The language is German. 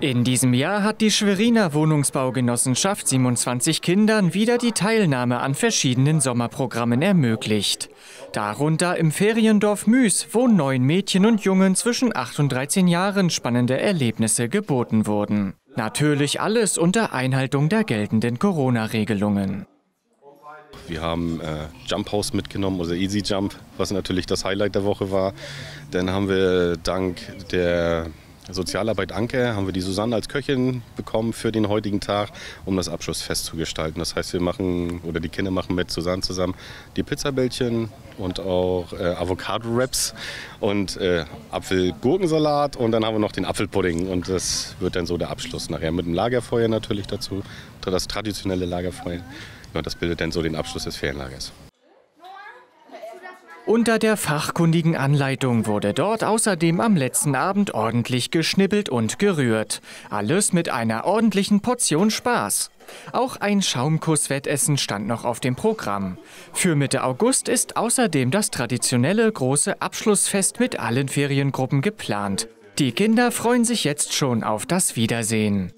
In diesem Jahr hat die Schweriner Wohnungsbaugenossenschaft 27 Kindern wieder die Teilnahme an verschiedenen Sommerprogrammen ermöglicht. Darunter im Feriendorf Müs, wo neun Mädchen und Jungen zwischen 8 und 13 Jahren spannende Erlebnisse geboten wurden. Natürlich alles unter Einhaltung der geltenden Corona-Regelungen. Wir haben äh, Jump House mitgenommen, also Easy Jump, was natürlich das Highlight der Woche war. Dann haben wir dank der Sozialarbeit Anke haben wir die Susanne als Köchin bekommen für den heutigen Tag, um das Abschlussfest zu gestalten. Das heißt, wir machen oder die Kinder machen mit Susanne zusammen die Pizzabällchen und auch äh, Avocado-Wraps und äh, Apfel-Gurkensalat und dann haben wir noch den Apfelpudding und das wird dann so der Abschluss nachher mit dem Lagerfeuer natürlich dazu, das traditionelle Lagerfeuer. Ja, das bildet dann so den Abschluss des Ferienlagers. Unter der fachkundigen Anleitung wurde dort außerdem am letzten Abend ordentlich geschnippelt und gerührt. Alles mit einer ordentlichen Portion Spaß. Auch ein Schaumkusswettessen stand noch auf dem Programm. Für Mitte August ist außerdem das traditionelle große Abschlussfest mit allen Feriengruppen geplant. Die Kinder freuen sich jetzt schon auf das Wiedersehen.